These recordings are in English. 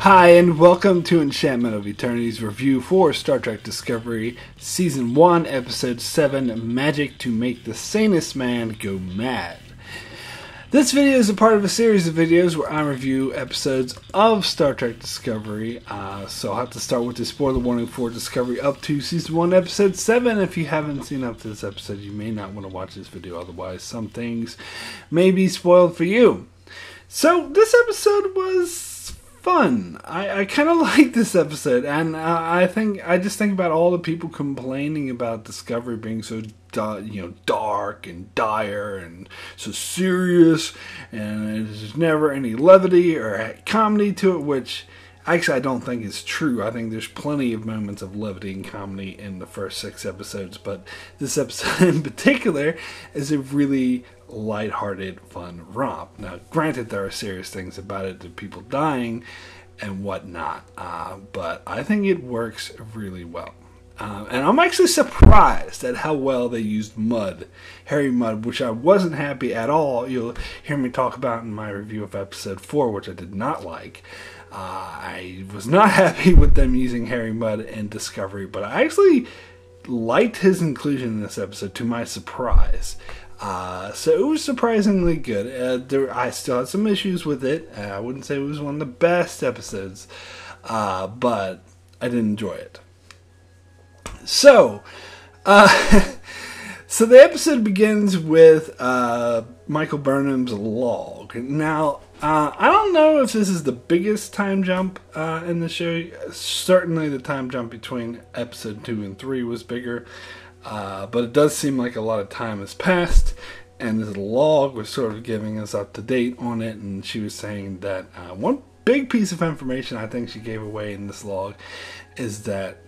Hi, and welcome to Enchantment of Eternity's review for Star Trek Discovery, Season 1, Episode 7 Magic to Make the Sanest Man Go Mad. This video is a part of a series of videos where I review episodes of Star Trek Discovery. Uh, so I'll have to start with the spoiler warning for Discovery up to Season 1, Episode 7. If you haven't seen up to this episode, you may not want to watch this video, otherwise, some things may be spoiled for you. So, this episode was fun. I, I kind of like this episode, and uh, I think I just think about all the people complaining about Discovery being so you know dark and dire and so serious, and there's never any levity or comedy to it, which. Actually, I don't think is true. I think there's plenty of moments of levity and comedy in the first six episodes, but this episode in particular is a really lighthearted, fun romp. Now, granted, there are serious things about it, the people dying and whatnot, uh, but I think it works really well. Uh, and I'm actually surprised at how well they used Mudd, Harry Mudd, which I wasn't happy at all. You'll hear me talk about in my review of episode 4, which I did not like. Uh, I was not happy with them using Harry Mudd in Discovery, but I actually liked his inclusion in this episode to my surprise. Uh, so it was surprisingly good. Uh, there, I still had some issues with it. Uh, I wouldn't say it was one of the best episodes, uh, but I did enjoy it. So, uh, so the episode begins with uh, Michael Burnham's log. Now, I don't know if this is the biggest time jump in the show. Certainly, the time jump between episode two and three was bigger. Uh, but it does seem like a lot of time has passed, and this log was sort of giving us up to date on it. And she was saying that uh, one big piece of information I think she gave away in this log is that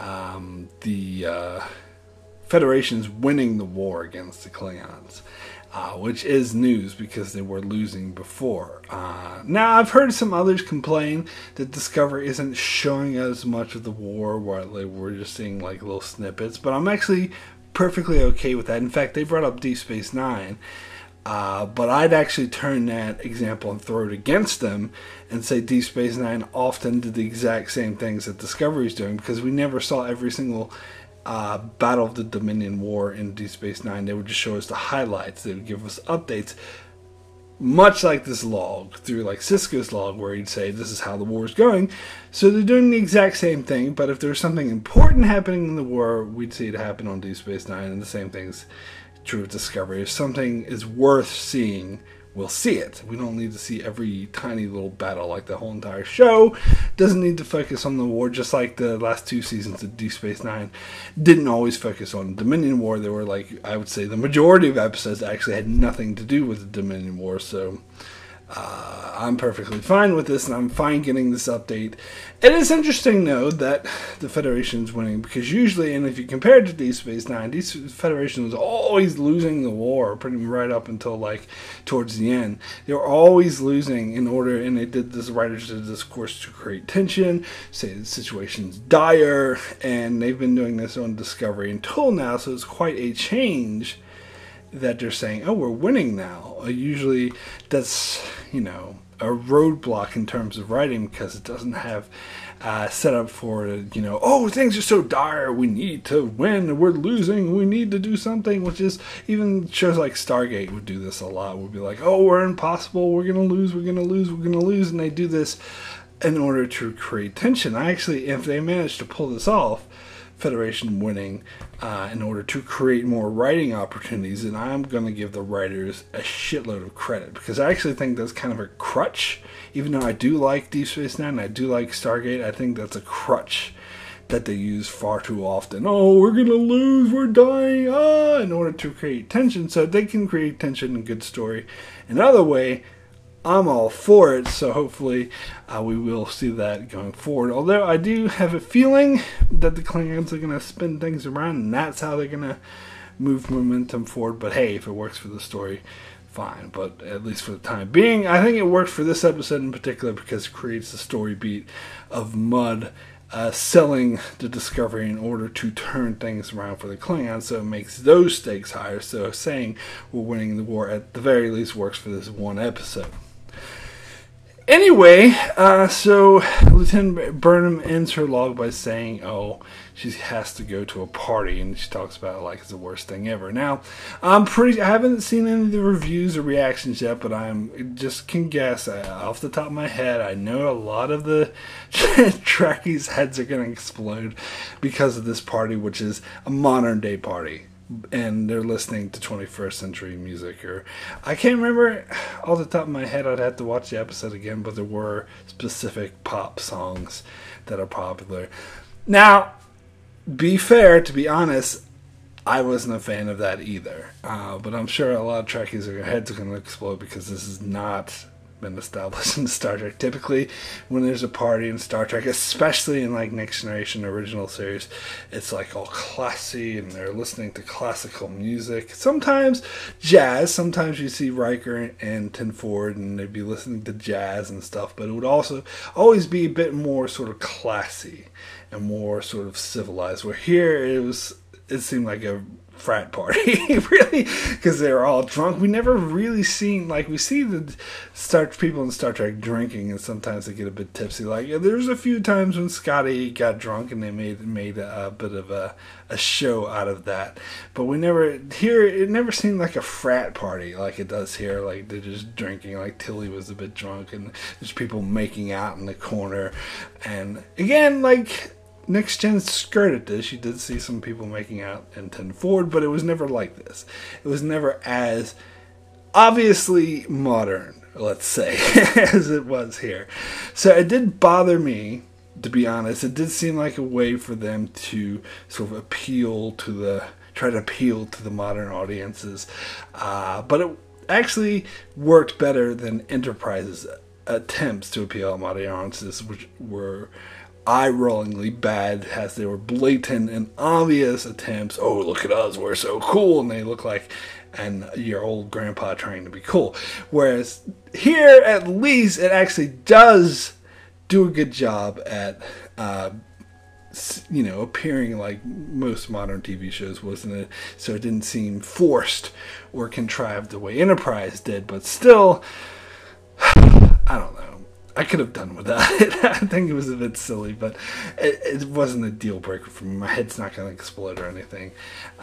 um, the uh, Federation's winning the war against the Klingons uh, which is news because they were losing before. Uh, now, I've heard some others complain that Discovery isn't showing as much of the war, while we're just seeing like little snippets, but I'm actually perfectly okay with that. In fact, they brought up Deep Space Nine. Uh, but I'd actually turn that example and throw it against them and say Deep Space Nine often did the exact same things that Discovery is doing because we never saw every single uh, Battle of the Dominion War in Deep Space Nine, they would just show us the highlights. They would give us updates, much like this log through like Sisko's log, where he'd say this is how the war is going. So they're doing the exact same thing, but if there's something important happening in the war, we'd see it happen on Deep Space Nine, and the same thing's true with Discovery. If something is worth seeing we'll see it. We don't need to see every tiny little battle like the whole entire show. Doesn't need to focus on the war, just like the last two seasons of Deep Space Nine didn't always focus on Dominion War. There were like I would say the majority of episodes actually had nothing to do with the Dominion War. So uh, I'm perfectly fine with this, and I'm fine getting this update. It is interesting, though, that the Federation's winning because usually, and if you compare it to Deep Space Nine, Deep Federation was always losing the war, pretty right up until like towards the end. They were always losing in order, and they did this. Writers did this course to create tension, say the situation's dire, and they've been doing this on Discovery until now. So it's quite a change that they're saying, "Oh, we're winning now." Uh, usually, that's you know a roadblock in terms of writing because it doesn't have uh, set up for you know oh things are so dire. We need to win. We're losing. We need to do something which is even shows like Stargate would do this a lot. Would be like oh we're impossible. We're gonna lose. We're gonna lose. We're gonna lose. And they do this in order to create tension. I actually if they manage to pull this off Federation winning uh, in order to create more writing opportunities, and I'm going to give the writers a shitload of credit because I actually think that's kind of a crutch. Even though I do like Deep Space Nine, and I do like Stargate, I think that's a crutch that they use far too often. Oh, we're gonna lose, we're dying, ah, in order to create tension. So they can create tension in good story. Another way, I'm all for it, so hopefully uh, we will see that going forward. Although I do have a feeling that the Klingons are going to spin things around, and that's how they're going to move momentum forward. But hey, if it works for the story, fine. But at least for the time being, I think it worked for this episode in particular because it creates the story beat of Mudd uh, selling the discovery in order to turn things around for the Klingons, so it makes those stakes higher. So saying we're winning the war at the very least works for this one episode Anyway, uh, so Lieutenant Burnham ends her log by saying, "Oh, she has to go to a party," and she talks about it like it's the worst thing ever. Now, I'm pretty. I haven't seen any of the reviews or reactions yet, but I'm just can guess uh, off the top of my head. I know a lot of the Trekkies' heads are going to explode because of this party, which is a modern day party and they're listening to 21st century music or i can't remember off the top of my head i'd have to watch the episode again but there were specific pop songs that are popular. Now be fair to be honest i wasn't a fan of that either. Uh, but i'm sure a lot of trekkies are heads are going to explode because this is not been established in Star Trek. Typically, when there's a party in Star Trek, especially in like Next Generation original series, it's like all classy and they're listening to classical music. Sometimes jazz. Sometimes you see Riker and Ten Forward and they'd be listening to jazz and stuff. But it would also always be a bit more sort of classy and more sort of civilized. Where here it was, it seemed like a frat party, really, because they were all drunk. We never really seen like we see the Star people in Star Trek drinking, and sometimes they get a bit tipsy. Like there's a few times when Scotty got drunk, and they made made a, a bit of a, a show out of that. But we never here. It never seemed like a frat party like it does here. Like they're just drinking. Like Tilly was a bit drunk, and there's people making out in the corner, and again like Next Gen skirted this. You did see some people making out in Ten Forward, but it was never like this. It was never as obviously modern, let's say, as it was here. So it did bother me, to be honest. It did seem like a way for them to sort of appeal to the try to appeal to the modern audiences, uh, but it actually worked better than Enterprise's attempts to appeal to modern audiences, which were eye rollingly bad as they were blatant and obvious attempts. Oh, look at us, we're so cool, and they look like and your old grandpa trying to be cool. Whereas here, at least, it actually does do a good job at. Uh, you know, appearing like most modern TV shows, wasn't it? So it didn't seem forced or contrived the way Enterprise did, but still. I could have done without it. I think it was a bit silly, but it, it wasn't a deal breaker for me. My head's not going to explode or anything.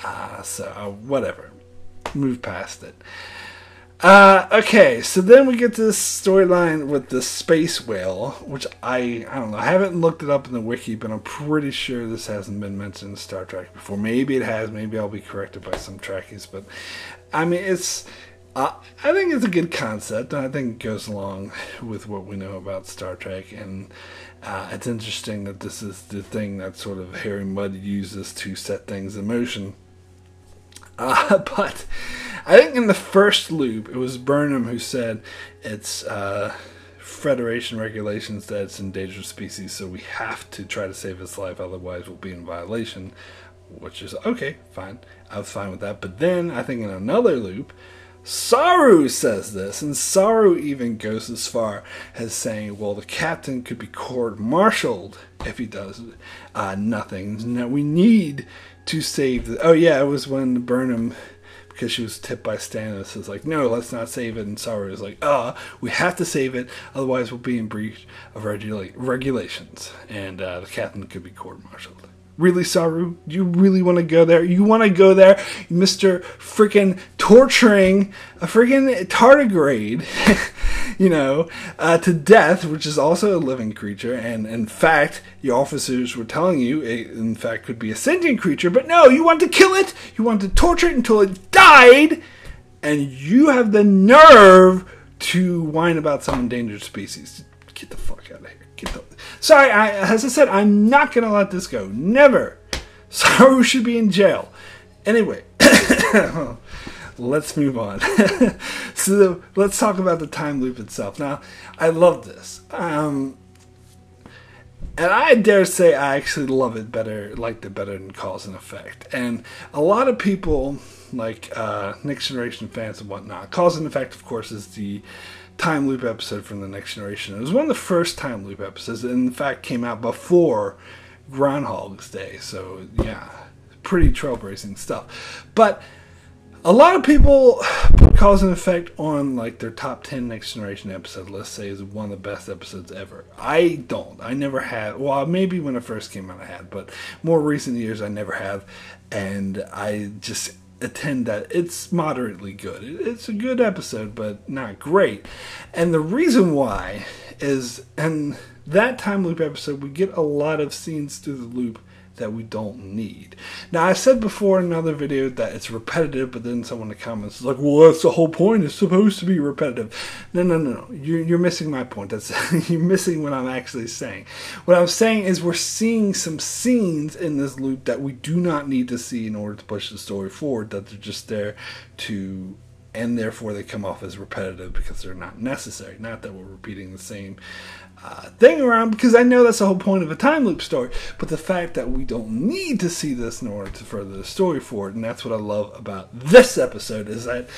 Uh, so, uh, whatever. Move past it. Uh, okay, so then we get to this storyline with the space whale, which I I don't know. I haven't looked it up in the wiki, but I'm pretty sure this hasn't been mentioned in Star Trek before. Maybe it has. Maybe I'll be corrected by some Trekkies, but I mean it's uh, I think it's a good concept. I think it goes along with what we know about Star Trek, and uh, it's interesting that this is the thing that sort of Harry Mudd uses to set things in motion. Uh, but I think in the first loop, it was Burnham who said it's uh, Federation regulations that it's endangered species, so we have to try to save its life, otherwise we'll be in violation. Which is okay, fine. I was fine with that. But then I think in another loop, Saru says this, and Saru even goes as far as saying, well, the captain could be court martialed if he does uh, nothing. Now, we need to save the. Oh, yeah, it was when Burnham, because she was tipped by Stamets, was like, no, let's not save it. And Saru is like, ah, uh, we have to save it, otherwise, we'll be in breach of regula- regulations. And uh, the captain could be court martialed. Really, Saru? You really want to go there? You want to go there, Mister Freaking torturing a freaking tardigrade, you know, uh, to death, which is also a living creature, and in fact, the officers were telling you it, in fact, could be a sentient creature. But no, you want to kill it. You want to torture it until it died, and you have the nerve to whine about some endangered species. Get the fuck out of here. Get the Sorry, I, as I said, I'm not to let this go. Never. Saru should be in jail. Anyway, let's move on. so let's talk about the time loop itself. Now, I love this. Um, and I dare say I actually love it better, liked it better than Cause and Effect. And a lot of people, like uh, Next Generation fans and whatnot, Cause and Effect, of course, is the time loop episode from the Next Generation. It was one of the first time loop episodes, and in fact came out before Groundhog's Day. So yeah, pretty trailblazing stuff. But a lot of people put cause and effect on like their top 10 next generation episode let's say is one of the best episodes ever i don't i never had well maybe when it first came out i had but more recent years i never have and i just attend that. It's moderately good. It's a good episode but not great. And the reason why is and that time loop episode we get a lot of scenes through the loop that we don't need. Now, I said before in another video that it's repetitive, but then someone in the comments is like, well, that's the whole point. It's supposed to be repetitive. No, no, no, no. You're, you're missing my point. That's You're missing what I'm actually saying. What I'm saying is we're seeing some scenes in this loop that we do not need to see in order to push the story forward, that they're just there to and therefore they come off as repetitive because they're not necessary. Not that we're repeating the same uh, thing around because I know that's the whole point of a time loop story. But the fact that we don't need to see this in order to further the story forward, and that's what I love about this episode is that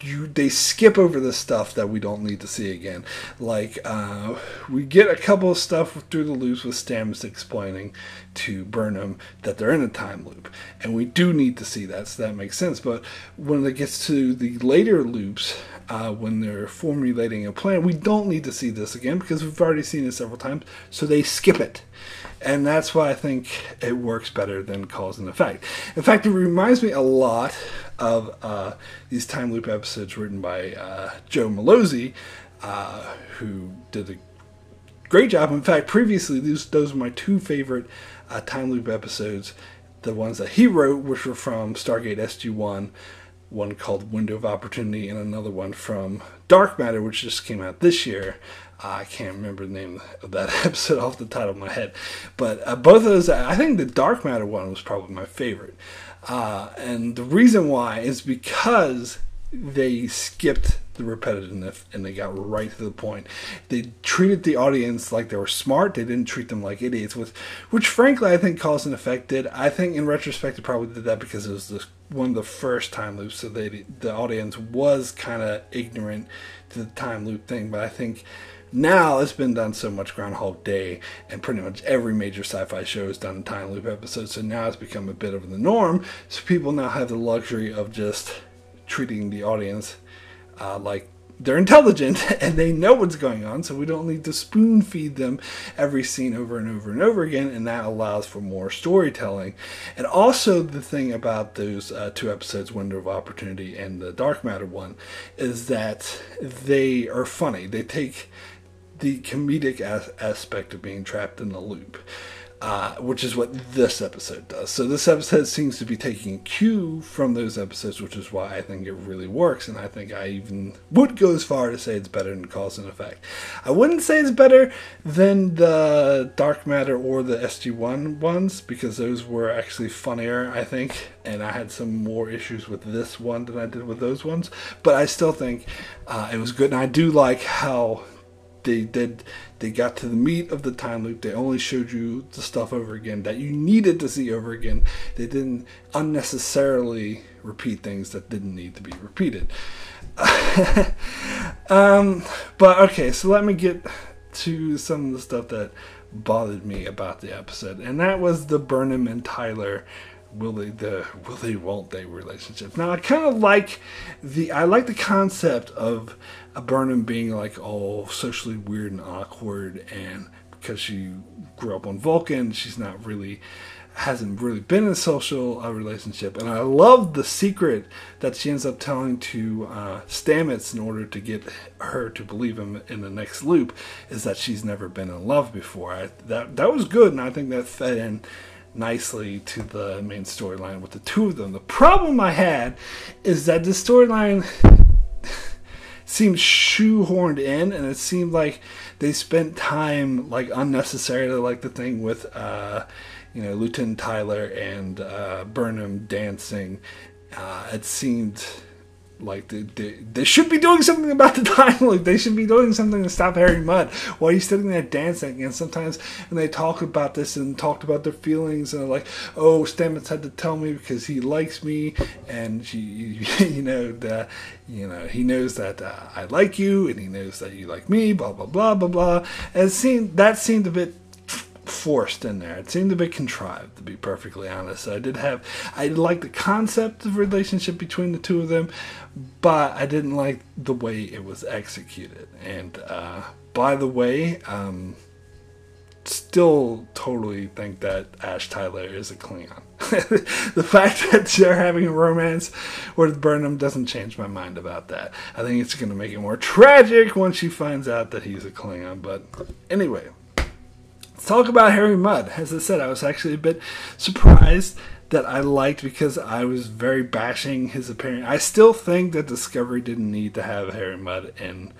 you they skip over the stuff that we don't need to see again. Like uh, we get a couple of stuff through the loops with Stamets explaining to Burnham that they're in a time loop, and we do need to see that, so that makes sense. But when it gets to the later loops, uh, when they're formulating a plan. We don't need to see this again because we've already seen it several times, so they skip it. And that's why I think it works better than cause and effect. In fact, it reminds me a lot of uh, these time loop episodes written by uh, Joe Mallozzi, uh, who did a great job. In fact, previously, these, those were my two favorite uh, time loop episodes. The ones that he wrote, which were from Stargate SG 1 one called Window of Opportunity and another one from Dark Matter, which just came out this year. I can't remember the name of that episode off the top of my head, but uh, both of those, I think the Dark Matter one was probably my favorite. Uh, and the reason why is because they skipped the repetitiveness and they got right to the point. They treated the audience like they were smart. They didn't treat them like idiots, with which frankly I think cause and effect did. I think in retrospect it probably did that because it was the, one of the first time loops, so they the audience was kind of ignorant to the time loop thing. But I think now it's been done so much Groundhog Day, and pretty much every major sci-fi show has done a time loop episode. So now it's become a bit of the norm. So people now have the luxury of just treating the audience uh, like they're intelligent and they know what's going on, so we don't need to spoon feed them every scene over and over and over again, and that allows for more storytelling. And also, the thing about those uh, two episodes, Window of Opportunity and the Dark Matter one, is that they are funny. They take the comedic as- aspect of being trapped in the loop uh, which is what this episode does. So this episode seems to be taking cue from those episodes, which is why I think it really works. And I think I even would go as far to say it's better than Cause and Effect. I wouldn't say it's better than the Dark Matter or the SG1 ones because those were actually funnier, I think. And I had some more issues with this one than I did with those ones. But I still think uh, it was good. And I do like how they did they got to the meat of the time loop. They only showed you the stuff over again that you needed to see over again. They didn't unnecessarily repeat things that didn't need to be repeated. Um, but okay so let me get to some of the stuff that bothered me about the episode and that was the burnham and tyler will they the will they won't they relationship? Now i kind of like the i like the concept of a burnham being like all socially weird and awkward and because she grew up on vulcan she's not really hasn't really been in a social uh, relationship. And i love the secret that she ends up telling to uh, stamets in order to get her to believe him in the next loop is that she's never been in love before. I, that that was good and i think that fed in nicely to the main storyline with the two of them. The problem I had is that the storyline seemed shoehorned in, and it seemed like they spent time like unnecessarily, like the thing with uh, you know Lieutenant Tyler and uh, Burnham dancing. Uh, it seemed like they, they, they, should be doing something about the time loop. They should be doing something to stop Harry Mudd while he's sitting there dancing. And sometimes and they talk about this and talked about their feelings and like, oh, Stamets had to tell me because he likes me and she, you know, the, you know, he knows that uh, I like you and he knows that you like me. Blah blah blah blah blah. And it seemed that seemed a bit forced in there. It seemed a bit contrived, to be perfectly honest. I did have, I like the concept of relationship between the two of them, but I didn't like the way it was executed. And uh, by the way, um, still totally think that Ash Tyler is a Klingon. the fact that they're having a romance with Burnham doesn't change my mind about that. I think it's going to make it more tragic once she finds out that he's a Klingon. But anyway, talk about Harry Mudd. As I said, I was actually a bit surprised that I liked because I was very bashing his appearance. I still think that Discovery didn't need to have Harry Mudd in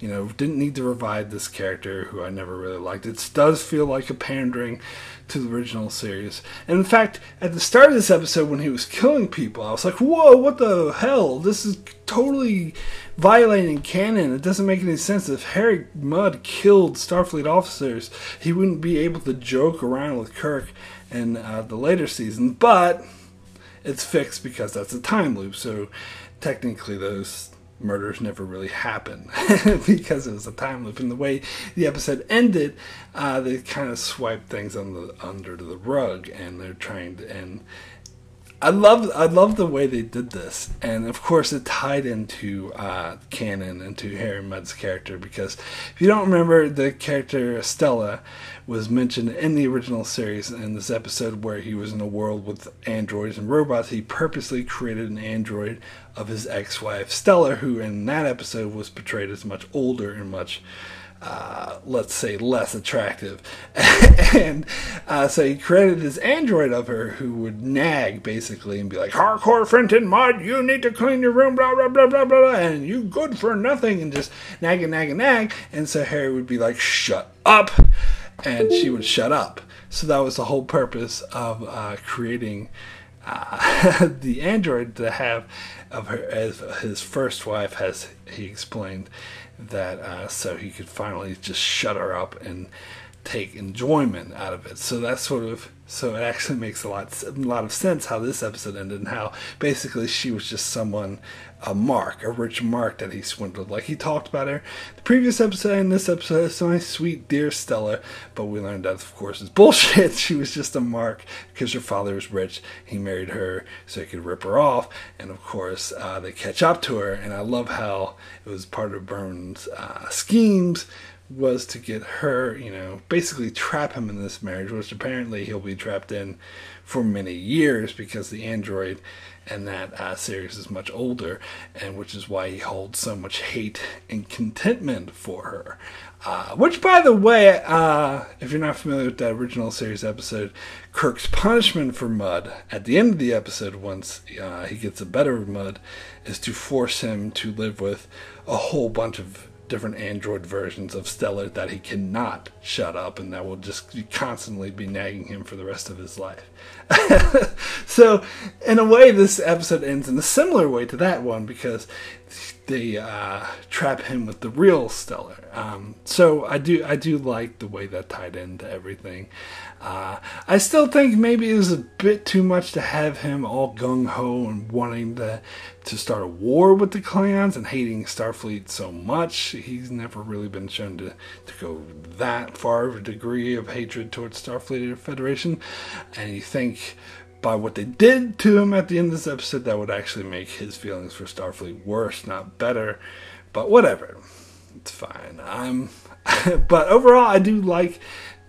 you know, didn't need to revive this character who I never really liked. It does feel like a pandering to the original series. And in fact, at the start of this episode, when he was killing people, I was like, whoa, what the hell? This is totally violating canon. It doesn't make any sense. If Harry Mudd killed Starfleet officers, he wouldn't be able to joke around with Kirk in uh, the later season. But it's fixed because that's a time loop. So technically, those murders never really happen because it was a time loop. And the way the episode ended, uh, they kind of swiped things the, under the rug, and they're trying to. And I love I love the way they did this, and of course it tied into uh, canon into Harry Mudd's character because if you don't remember, the character Stella was mentioned in the original series in this episode where he was in a world with androids and robots. He purposely created an android of his ex-wife Stella, who in that episode was portrayed as much older and much uh, let's say, less attractive. and uh, so he created this android of her who would nag basically and be like, Harcourt Fenton Mudd, you need to clean your room, blah, blah, blah, blah, blah, and you good for nothing, and just nag and nag and nag. And so Harry would be like, shut up. And she would shut up. So that was the whole purpose of uh, creating uh, the android to have of her as his first wife, as he explained that uh, so he could finally just shut her up and take enjoyment out of it. So that's sort of so it actually makes a lot a lot of sense how this episode ended and how basically she was just someone a mark, a rich mark that he swindled. Like he talked about her the previous episode and this episode, it's my sweet dear Stella, but we learned that of course is bullshit. She was just a mark because her father was rich. He married her so he could rip her off, and of course uh, they catch up to her. And I love how it was part of Burns' uh, schemes was to get her, you know, basically trap him in this marriage, which apparently he'll be trapped in for many years because the android and that uh, series is much older, and which is why he holds so much hate and contentment for her. Uh, which, by the way, uh, if you're not familiar with that original series episode, Kirk's punishment for Mudd at the end of the episode, once uh, he gets a better Mudd, is to force him to live with a whole bunch of different Android versions of Stella that he cannot shut up and that will just constantly be nagging him for the rest of his life. so, in a way, this episode ends in a similar way to that one because they uh, trap him with the real Stella. Um, so I do I do like the way that tied into everything. Uh, I still think maybe it was a bit too much to have him all gung ho and wanting to to start a war with the Klingons and hating Starfleet so much. He's never really been shown to, to go that far of a degree of hatred towards Starfleet or Federation. And you think by what they did to him at the end of this episode, that would actually make his feelings for Starfleet worse, not better. But whatever, it's fine. I'm, but overall, I do like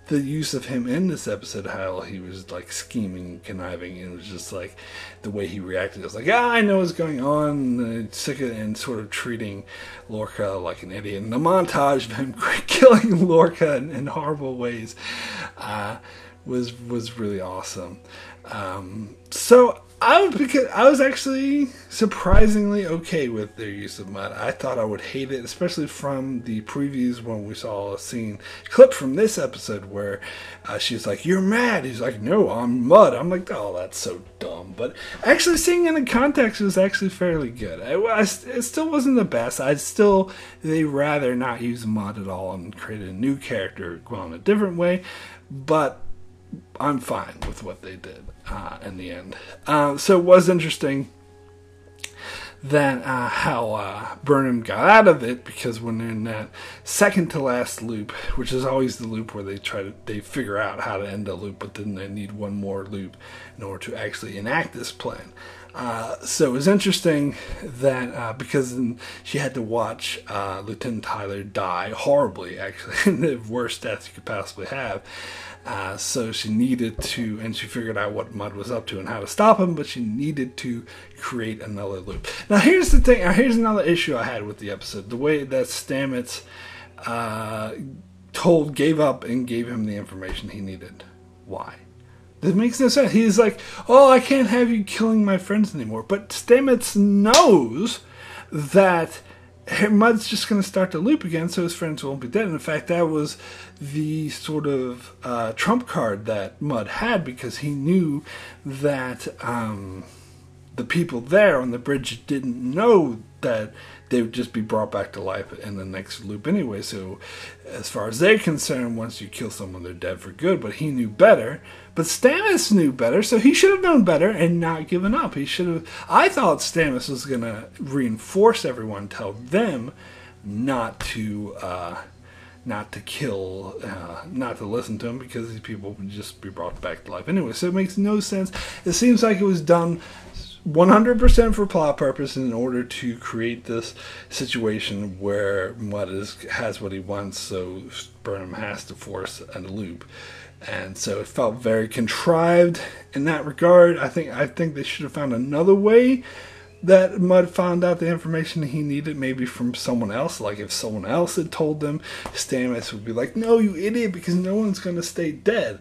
the use of him in this episode, how he was like scheming, conniving, and it was just like the way he reacted. It was like, ah, I know what's going on, and sick of, and sort of treating Lorca like an idiot. And the montage of him killing Lorca in, in horrible ways uh, was was really awesome. Um, so I was because I was actually surprisingly okay with their use of Mudd. I thought I would hate it, especially from the previews when we saw a scene clip from this episode where uh, she's like, "You're mad." He's like, "No, I'm Mudd." I'm like, "Oh, that's so dumb." But actually, seeing it in context was actually fairly good. I, I, it still wasn't the best. I'd still they rather not use Mudd at all and create a new character, go in a different way. But I'm fine with what they did uh, in the end. Uh, so it was interesting that uh, how uh, Burnham got out of it because when they're in that second to last loop, which is always the loop where they try to they figure out how to end a loop, but then they need one more loop in order to actually enact this plan. Uh, so it was interesting that uh, because she had to watch uh, Lieutenant Tyler die horribly, actually, the worst death you could possibly have. Uh, so she needed to, and she figured out what Mudd was up to and how to stop him, but she needed to create another loop. Now, here's the thing. Here's another issue I had with the episode: the way that Stamets uh, told, gave up, and gave him the information he needed. Why? This makes no sense. He's like, "Oh, I can't have you killing my friends anymore." But Stamets knows that Mudd's just going to start to loop again, so his friends won't be dead. And in fact, that was the sort of uh, trump card that Mudd had because he knew that um, the people there on the bridge didn't know that they would just be brought back to life in the next loop anyway. So, as far as they're concerned, once you kill someone, they're dead for good. But he knew better. But Stamets knew better, so he should have known better and not given up. He should have. I thought Stamets was going to reinforce everyone, tell them not to. Uh, not to kill, uh, not to listen to him because these people would just be brought back to life anyway. So it makes no sense. It seems like it was done 100% for plot purposes in order to create this situation where Mudd is, has what he wants, so Burnham has to force a loop. And so it felt very contrived in that regard. I think I think they should have found another way that Mudd found out the information he needed, maybe from someone else. Like if someone else had told them, Stamets would be like, "No, you idiot!" Because no one's going to stay dead.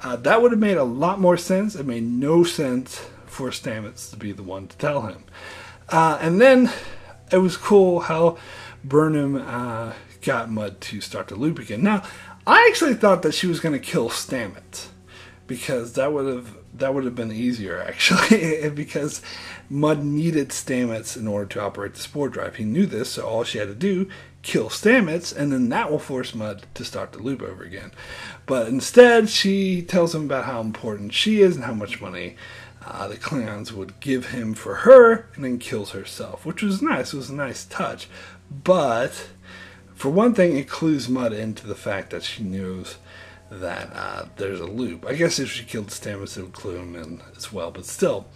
Uh, that would have made a lot more sense. It made no sense for Stamets to be the one to tell him. Uh, and then it was cool how Burnham uh, got Mudd to start to loop again. Now, I actually thought that she was going to kill Stamets because that would have that would have been easier actually because Mudd needed Stamets in order to operate the spore drive. He knew this, so all she had to do kill Stamets, and then that will force Mudd to start the loop over again. But instead, she tells him about how important she is and how much money uh, the Klingons would give him for her and then kills herself, which was nice. It was a nice touch. But for one thing, it clues Mudd into the fact that she knows that uh, there's a loop. I guess if she killed Stamets, it would clue him in as well. But still,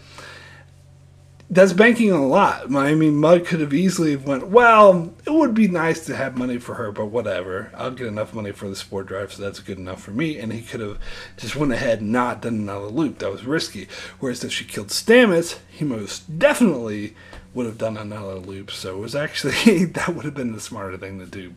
that's banking a lot. I mean, Mudd could have easily went, well, it would be nice to have money for her, but whatever. I'll get enough money for the spore drive, so that's good enough for me. And he could have just went ahead and not done another loop. That was risky. Whereas if she killed Stamets, he most definitely would have done another loop. So it was actually, that would have been the smarter thing to do.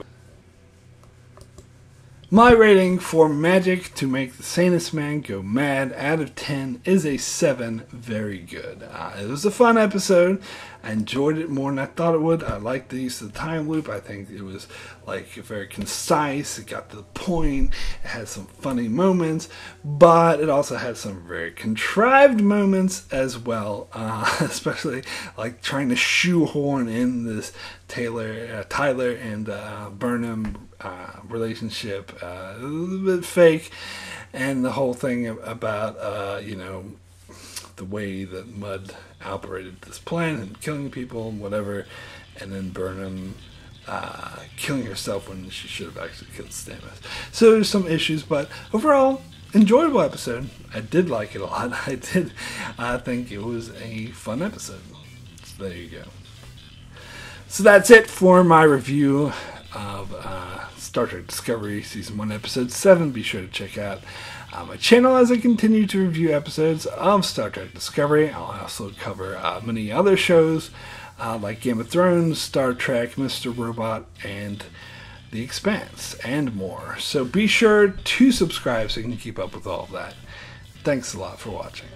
My rating for Magic to make the sanest man go mad out of 10 is a 7. Very good. Uh, it was a fun episode. I enjoyed it more than I thought it would. I liked the use of the time loop. I think it was like very concise. It got to the point. It had some funny moments, but it also had some very contrived moments as well. Uh, especially like trying to shoehorn in this Taylor, uh, Tyler, and uh, Burnham uh, relationship. Uh, a little bit fake, and the whole thing about uh, you know the way that Mudd operated this plan and killing people and whatever, and then Burnham uh, killing herself when she should have actually killed Stamets. So there's some issues, but overall, enjoyable episode. I did like it a lot. I did. I think it was a fun episode. So there you go. So that's it for my review of uh, Star Trek Discovery Season 1, Episode 7. Be sure to check out uh, my channel as I continue to review episodes of Star Trek Discovery. I'll also cover uh, many other shows uh, like Game of Thrones, Star Trek, Mr. Robot, and The Expanse, and more. So be sure to subscribe so you can keep up with all of that. Thanks a lot for watching.